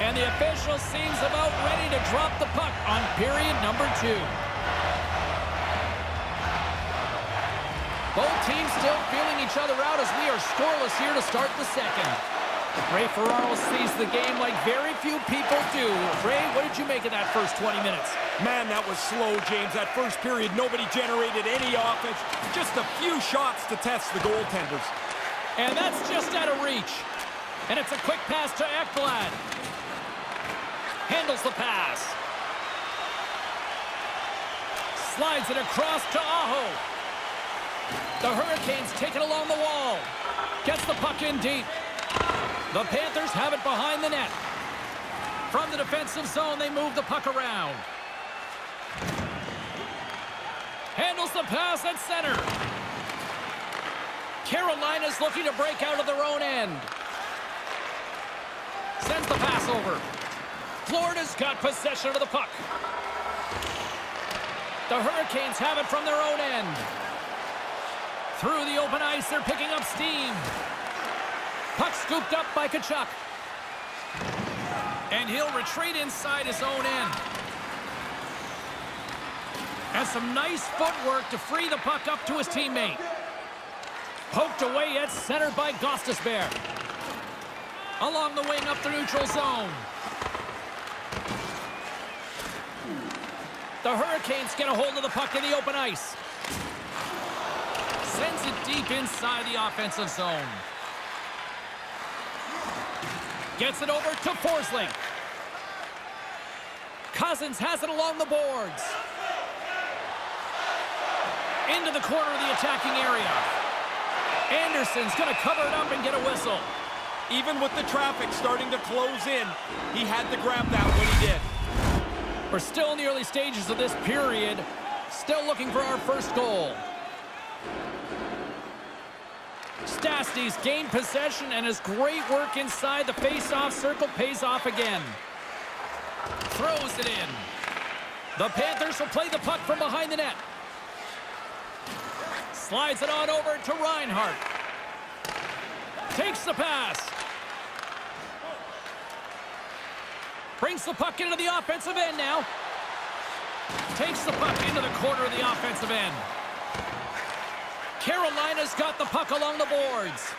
And the official seems about ready to drop the puck on period number two. Both teams still feeling each other out as we are scoreless here to start the second. Ray Ferraro sees the game like very few people do. Ray, what did you make of that first 20 minutes? Man, that was slow, James. That first period, nobody generated any offense. Just a few shots to test the goaltenders. And that's just out of reach. And it's a quick pass to Ekblad. Handles the pass. Slides it across to Aho. The Hurricanes take it along the wall. Gets the puck in deep. The Panthers have it behind the net. From the defensive zone, they move the puck around. Handles the pass at center. Carolina's looking to break out of their own end. Sends the pass over. Florida's got possession of the puck. The Hurricanes have it from their own end. Through the open ice, they're picking up steam. Puck scooped up by Tkachuk. And he'll retreat inside his own end. And some nice footwork to free the puck up to his teammate. Poked away at center by Gostisbehere. Along the wing up the neutral zone. The Hurricanes get a hold of the puck in the open ice. Sends it deep inside the offensive zone. Gets it over to Forsling. Cousins has it along the boards. Into the corner of the attacking area. Andersen's going to cover it up and get a whistle. Even with the traffic starting to close in, he had to grab that when he did. We're still in the early stages of this period. Still looking for our first goal. Stastny's gained possession and his great work inside the face-off circle pays off again. Throws it in. The Panthers will play the puck from behind the net. Slides it on over to Reinhart. Takes the pass. Brings the puck into the offensive end now. Takes the puck into the corner of the offensive end. Carolina's got the puck along the boards.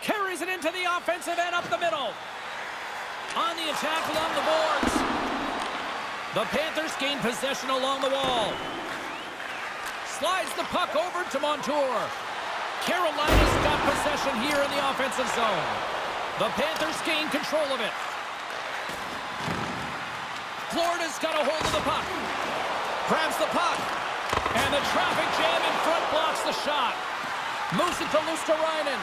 Carries it into the offensive end up the middle. On the attack along the boards. The Panthers gain possession along the wall. Slides the puck over to Montour. Carolina's got possession here in the offensive zone. The Panthers gain control of it. Florida's got a hold of the puck. Grabs the puck. And the traffic jam in front blocks the shot. Moves it to Luostarinen.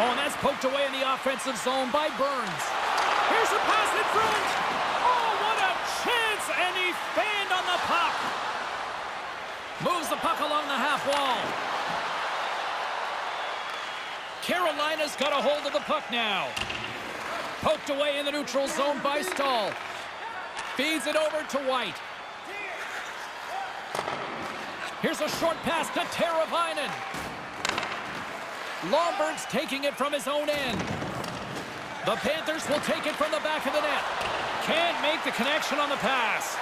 Oh, and that's poked away in the offensive zone by Burns. Here's a pass in front. Oh, what a chance! And he fanned on the puck. Moves the puck along the half wall. Carolina's got a hold of the puck now. Poked away in the neutral zone by Staal. Feeds it over to White. Here's a short pass to Teravainen. Lomberg's taking it from his own end. The Panthers will take it from the back of the net. Can't make the connection on the pass.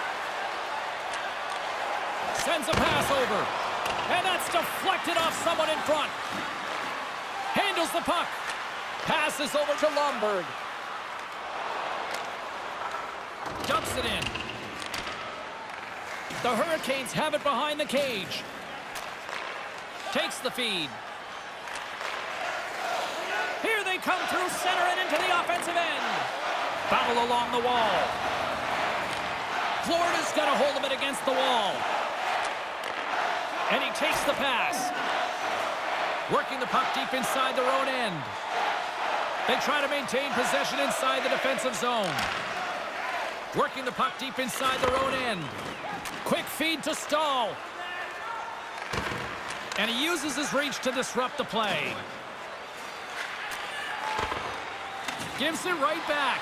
Sends a pass over. And that's deflected off someone in front. The puck. Passes over to Lomberg. Dumps it in. The Hurricanes have it behind the cage. Takes the feed. Here they come through center and into the offensive end. Battle along the wall. Florida's got a hold of it against the wall. And he takes the pass. Working the puck deep inside their own end. They try to maintain possession inside the defensive zone. Working the puck deep inside their own end. Quick feed to Staal. And he uses his reach to disrupt the play. Gives it right back.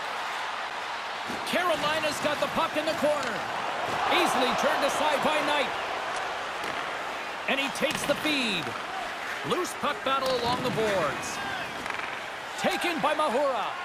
Carolina's got the puck in the corner. Easily turned aside by Knight. And he takes the feed. Loose puck battle along the boards. taken by Mahura.